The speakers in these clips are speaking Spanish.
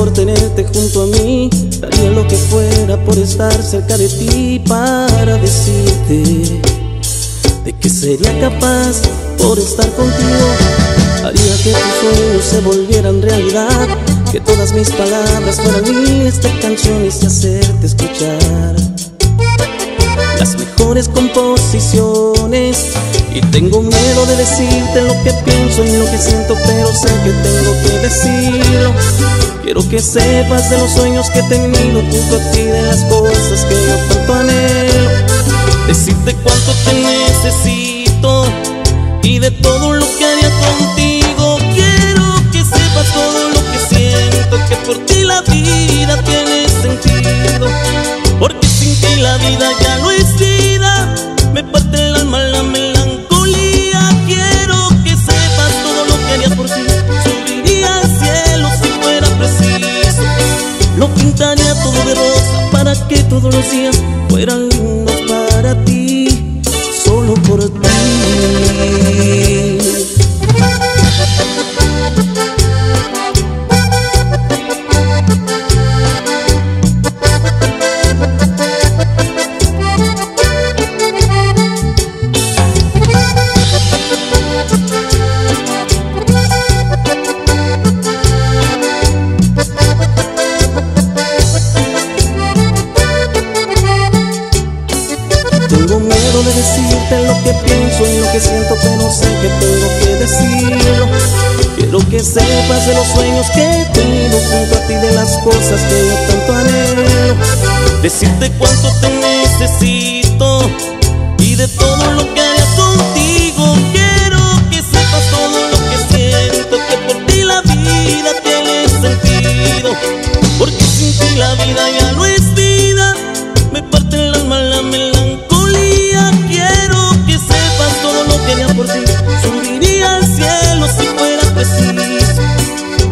Por tenerte junto a mí. Daría lo que fuera por estar cerca de ti Para decirte de que sería capaz por estar contigo. Haría que tus sueños se volvieran realidad Que todas mis palabras fueran esta canción y hacerte escuchar. Las mejores composiciones Y tengo miedo de decirte lo que pienso y lo que siento Pero sé que tengo que decirlo Quiero que sepas de los sueños que he tenido junto a ti De las cosas que yo tanto anhelo. Decirte cuánto te necesito Y de todo lo que haría contigo. Quiero que sepas todo lo que siento Que por ti la vida tiene sentido. Porque sin ti la vida ya no Lo pintaría todo de rosa para que todos los días fueran de decirte lo que pienso y lo que siento Pero sé que tengo que decirlo. Quiero que sepas de los sueños que he tenido junto a ti De las cosas que yo tanto anhelo. Decirte cuánto te necesito Y de todo lo que haría contigo. Quiero que sepas todo lo que siento Que por ti la vida tiene sentido. Porque sin ti la vida ya no es vida. Me parte el alma la melancolía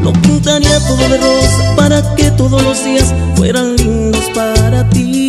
Lo pintaría todo de rosa para que todos los días fueran lindos para ti